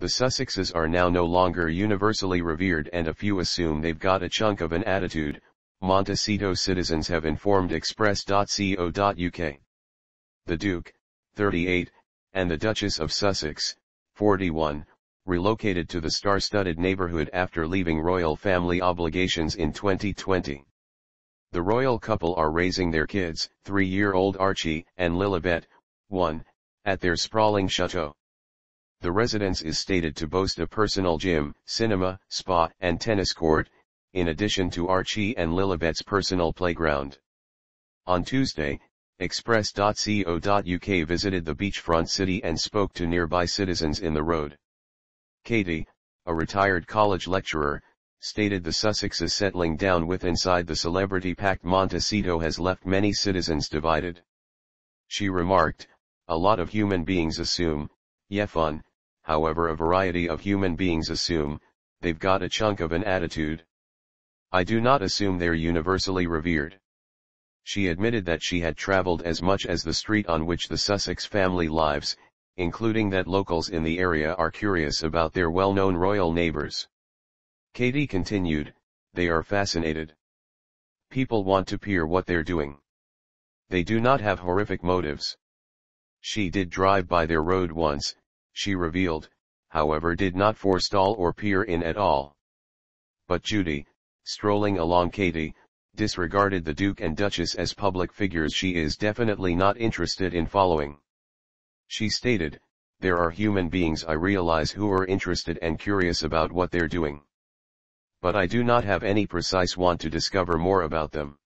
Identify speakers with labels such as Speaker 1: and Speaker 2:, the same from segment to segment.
Speaker 1: The Sussexes are now no longer universally revered and a few assume they've got a chunk of an attitude, Montecito citizens have informed express.co.uk. The Duke, 38, and the Duchess of Sussex, 41, relocated to the star-studded neighborhood after leaving royal family obligations in 2020. The royal couple are raising their kids, three-year-old Archie and Lilibet, 1, at their sprawling chateau. The residence is stated to boast a personal gym, cinema, spa, and tennis court, in addition to Archie and Lilibet's personal playground. On Tuesday, Express.co.uk visited the beachfront city and spoke to nearby citizens in the road. Katie, a retired college lecturer, stated the Sussexes settling down with inside the celebrity-packed Montecito has left many citizens divided. She remarked, a lot of human beings assume, yeah fun, however a variety of human beings assume, they've got a chunk of an attitude. I do not assume they're universally revered. She admitted that she had traveled as much as the street on which the Sussex family lives, including that locals in the area are curious about their well-known royal neighbors. Katie continued, they are fascinated. People want to peer what they're doing. They do not have horrific motives. She did drive by their road once, she revealed, however did not forestall or peer in at all. But Judy, strolling along Katie, disregarded the Duke and Duchess as public figures she is definitely not interested in following. She stated, there are human beings I realize who are interested and curious about what they're doing. But I do not have any precise want to discover more about them.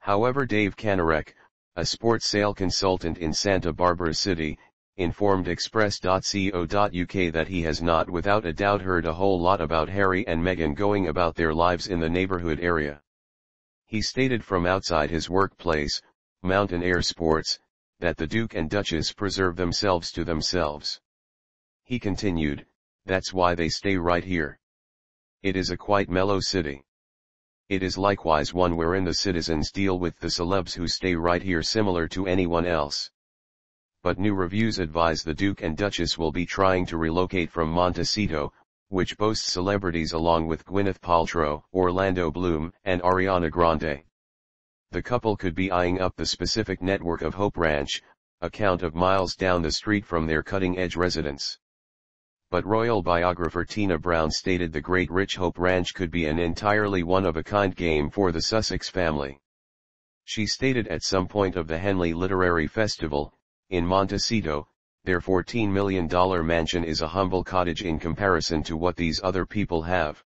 Speaker 1: However Dave Kanarek, a sports sale consultant in Santa Barbara City, informed Express.co.uk that he has not without a doubt heard a whole lot about Harry and Meghan going about their lives in the neighborhood area. He stated from outside his workplace, Mountain Air Sports, that the Duke and Duchess preserve themselves to themselves. He continued, that's why they stay right here. It is a quite mellow city. It is likewise one wherein the citizens deal with the celebs who stay right here similar to anyone else but new reviews advise the Duke and Duchess will be trying to relocate from Montecito, which boasts celebrities along with Gwyneth Paltrow, Orlando Bloom, and Ariana Grande. The couple could be eyeing up the specific network of Hope Ranch, a count of miles down the street from their cutting-edge residence. But royal biographer Tina Brown stated the Great Rich Hope Ranch could be an entirely one-of-a-kind game for the Sussex family. She stated at some point of the Henley Literary Festival, in Montecito, their $14 million mansion is a humble cottage in comparison to what these other people have.